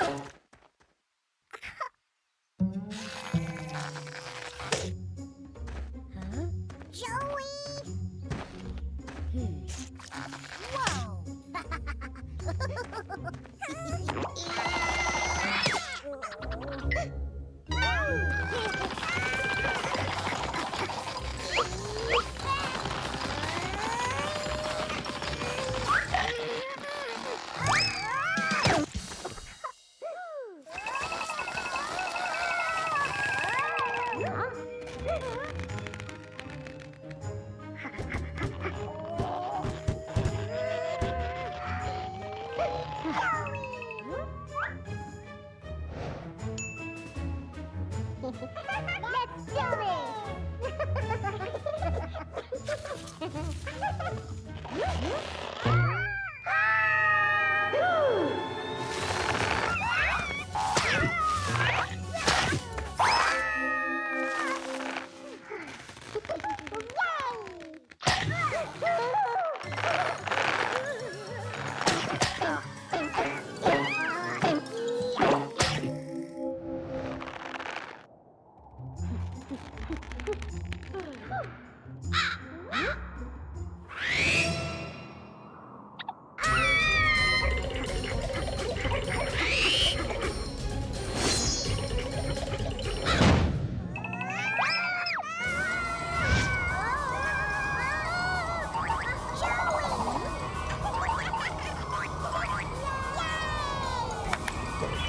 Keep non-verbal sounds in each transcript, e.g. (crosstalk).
you Let's do (laughs) So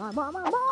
more! More! more!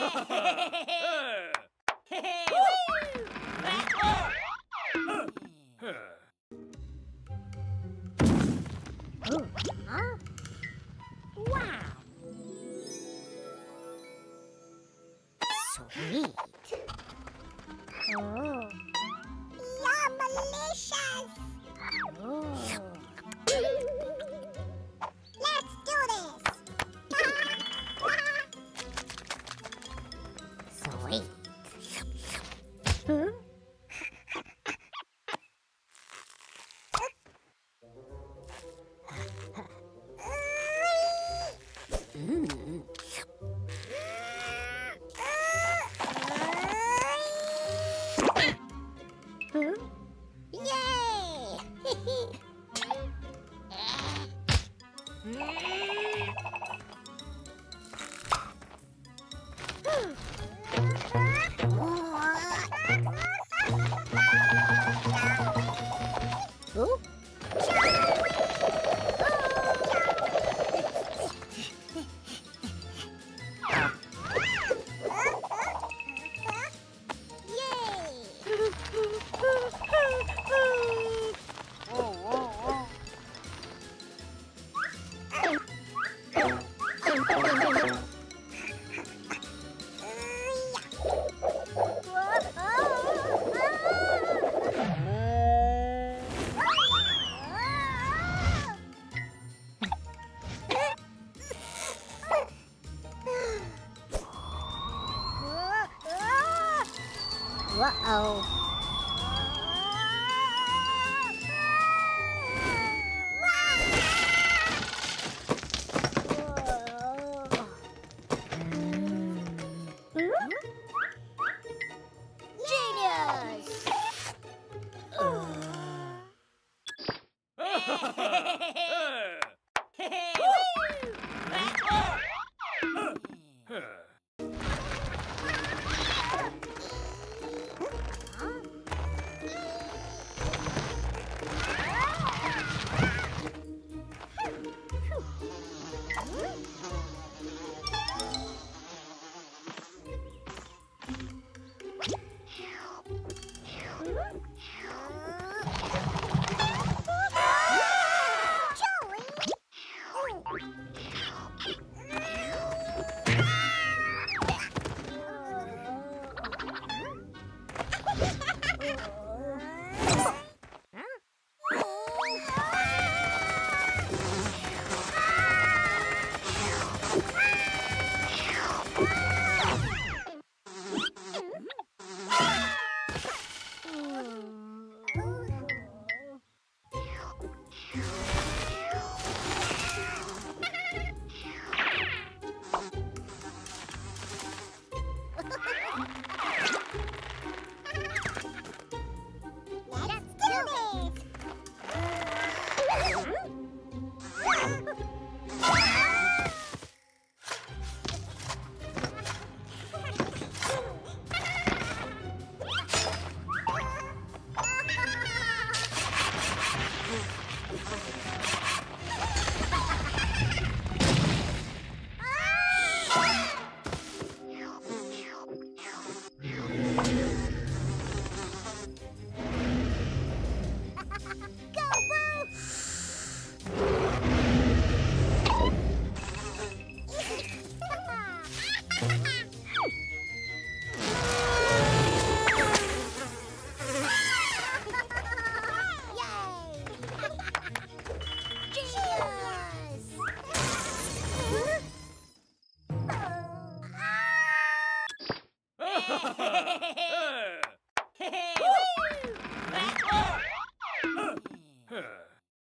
헤헤 (laughs) (laughs) 네. (laughs) Whoa. Whoa. Whoa.